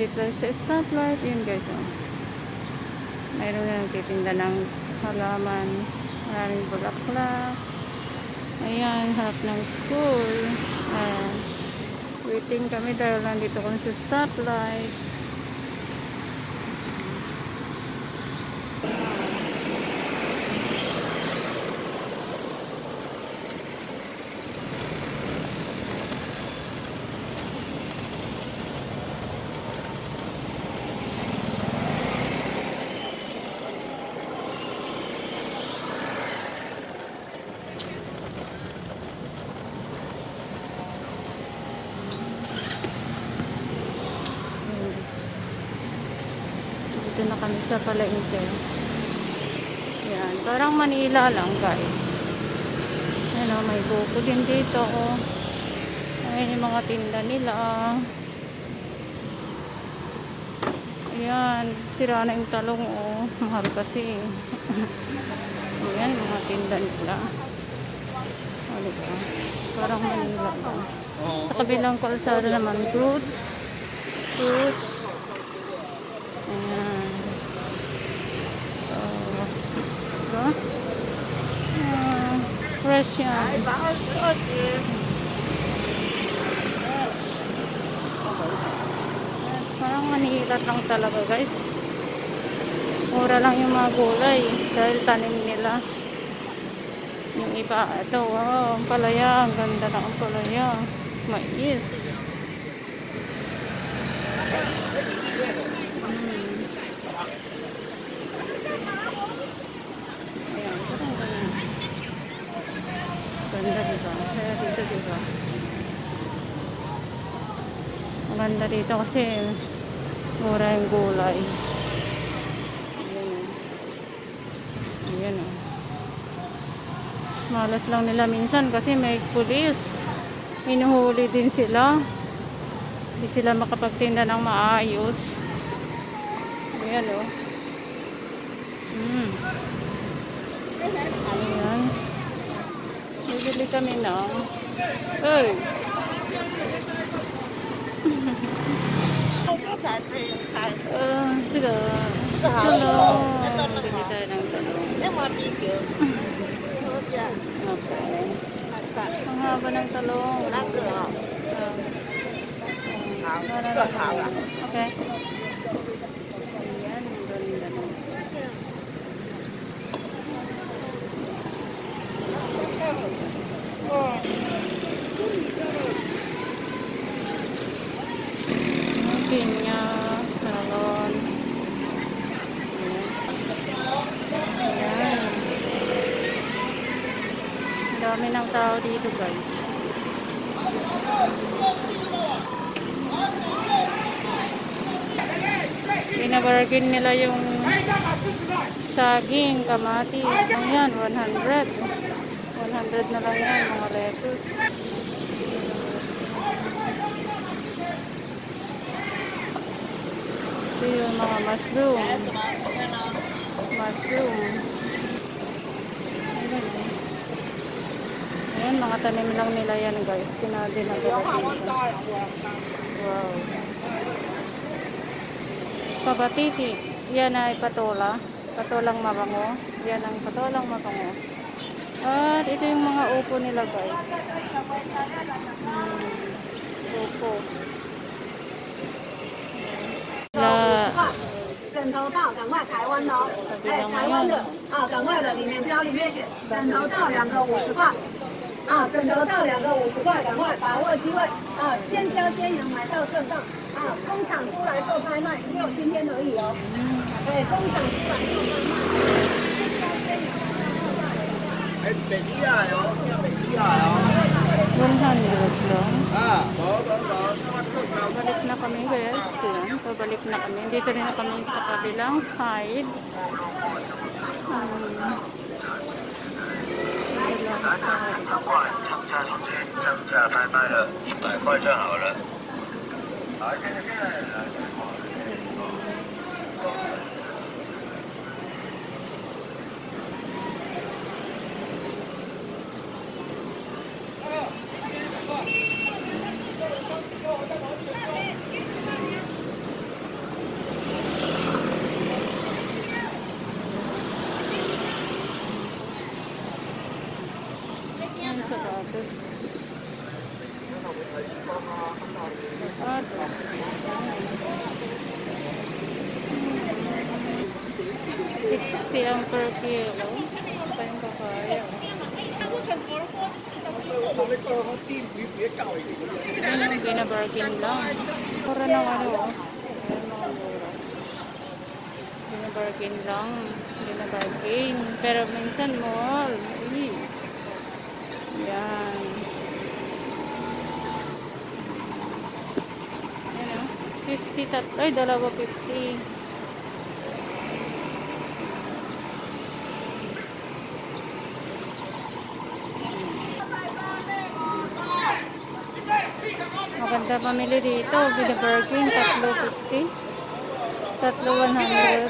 Tayo sa stoplight. Yun guys, oh. Mayroon na nagtitinda ng halaman. Maraming bulaklak. Ayan, harap ng school. Ayan. Waiting kami dahil nandito kami sa stoplight. Kami sa palengke. Yan. Parang Manila lang, guys. Yan o, may buko din dito. Oh. Ayan yung mga tinda nila. Ayan. Sira na yung talong, oh. Mahal kasi. Ayan, mga tinda nila. O, diba? Parang Manila lang. Sa kabilang kalsada naman, fruits. Fruits. Ayan. Diba? Ayan. Fresh yan. Yes, parang manihilat lang talaga guys. Mura lang yung mga gulay dahil tanim nila. Yung iba, ito, wow, ang palaya. Ang ganda na ang palaya. Mais. Mm. Ayan, parang ganyan. Ganda diba? Saya dito diba? Ang dito kasi mura yung gulay. Ayan. Ayan o. Malas lang nila minsan kasi may pulis. Hinuhuli din sila. Hindi sila makapagtinda ng maayos. Ayan o. Mm. Ayan. Hindi dito min, no? Uy! Ờ, chứ cơ Hello Tôi đi chơi đang tận luôn Nếu mà đi kiểu Ngọc cái Không hả, bên đang tận luôn. Lát cửa. Ờ. Nó đang tận Ok. Pinya, melon. Ayan. Ang dami ng tao dito guys. Binabargain nila yung saging, kamatis. Ayan, 100. 100 na lang yan, mga lettuce. Ito yung mga mushroom. Mushroom. Ayan. Ayan, mga tanim lang nila yan guys. Tinadin na dito. Wow. Pabatiki. Yan ay patola. Patolang mabango. Yan ang patolang mabango. At ito yung mga upo nila guys. Hmm. Upo. 头套，赶快台湾的哦！哎，台湾的啊，赶快的，里面标里面写枕头套两个五十块，啊，枕头套两个五十块，赶快把握机会啊！先挑先赢，买到正当啊！工厂出来做拍卖，只有今天而已哦。哎，工厂出来做拍卖，先挑先赢。哎，北极啊，哟，北极啊，有。100 lang. Ah, bawa, bawa, Balik na kami guys. Yan, pabalik na kami. Dito rin na kami sa kabilang side. Hmm. Ito Hanggang 150 ang per kilo. Eh, Tayo pa kaya. Ano hmm, yung binabarkin lang? Mura na ano. Oh. Binabarkin lang. Binabarkin. Pero minsan more. Yan. Ano? 50 tat. Ay, dalawa 50. pamili dito. Binabargain. Tatlo 50. Tatlo 100.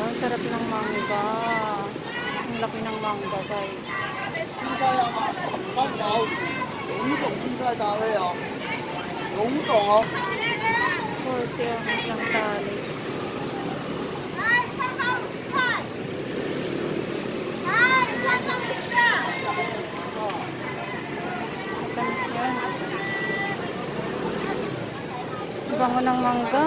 Oh, sarap ng mangga. Ang laki ng mangga, guys. 现在啊，三毛，龙种现在价位啊， yung to, oh. 40 ang isang tali. Bango ng mangga.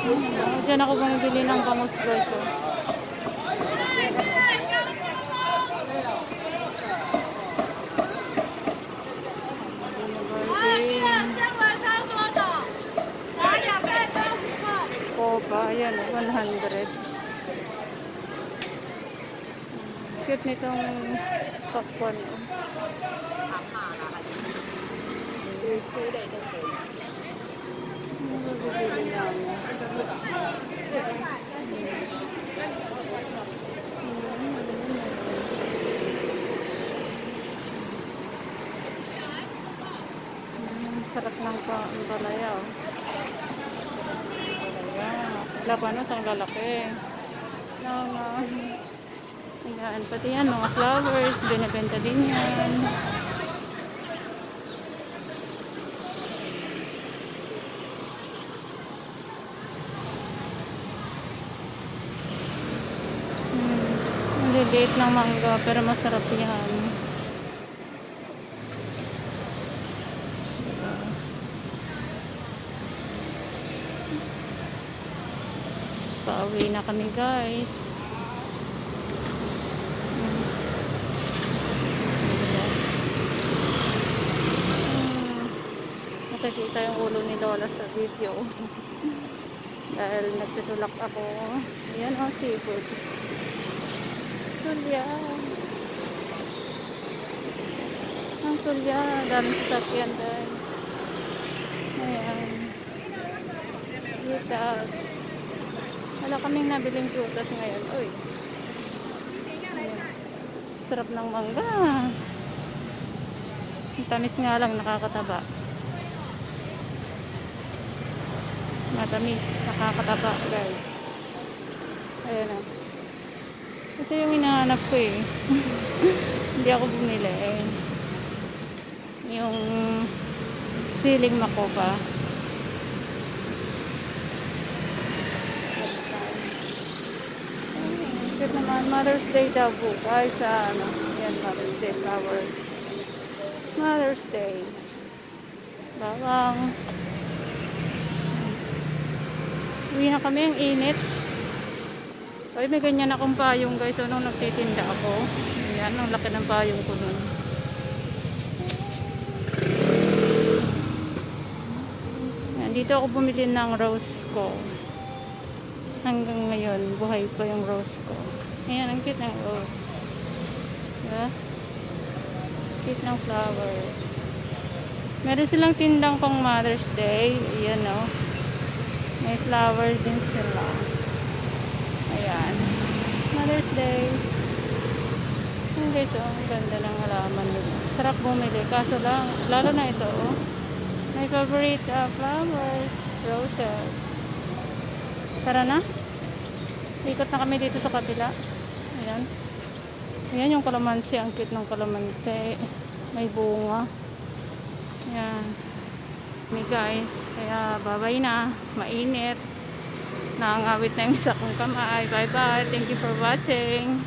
Hmm, Diyan ako bumibili ng bangus guys. Oh. Ayan, 100. Cute nitong popcorn. oh. Sarap ng pa- palaya. oh. Ayan. Labanos ang lalaki. Ng, uh, ayan, pati yan, mga flowers, binibenta din yan. Hmm, Maliliit ng mangga, pero masarap yan. Pauwi na kami guys. Hmm. Nakikita yung ulo ni Lola sa video. Dahil nagtutulak ako. Ayan o, seafood. Tulya. Ang tulya. Daming sasakyan guys. Ayan. Yutas. Wala kaming nabiling prutas ngayon. Uy. Sarap ng mangga. Ang tamis nga lang, nakakataba. Matamis, nakakataba, guys. Ayan o. Ito yung hinahanap ko eh. Hindi ako bumili eh. Yung siling makopa. Good naman. Mother's Day daw. Ay, sa ano. Yan, Mother's Day flowers. Mother's Day. Bawang. Uwi na kami. Ang init. Ay, may ganyan akong payong guys. Anong nagtitinda ako. Ayan, ang laki ng payong ko nun. Ayan, dito ako bumili ng rose ko. Hanggang ngayon, buhay pa yung rose ko. Ayan, ang cute ng rose. Diba? Cute ng flowers. Meron silang tindang pang Mother's Day. Ayan o. May flowers din sila. Ayan. Mother's Day. Ayan guys, oh, ang ganda ng halaman nila. Sarap bumili. Kaso lang, lalo na ito, oh. My favorite uh, flowers, roses. Tara na. Ikot na kami dito sa kabila. Ayan. Ayan yung kalamansi. Ang cute ng kalamansi. May bunga. Ayan. Hey guys. Kaya babay na. Mainit. Naangawit na yung isa kong kamay. Bye bye. Thank you for watching.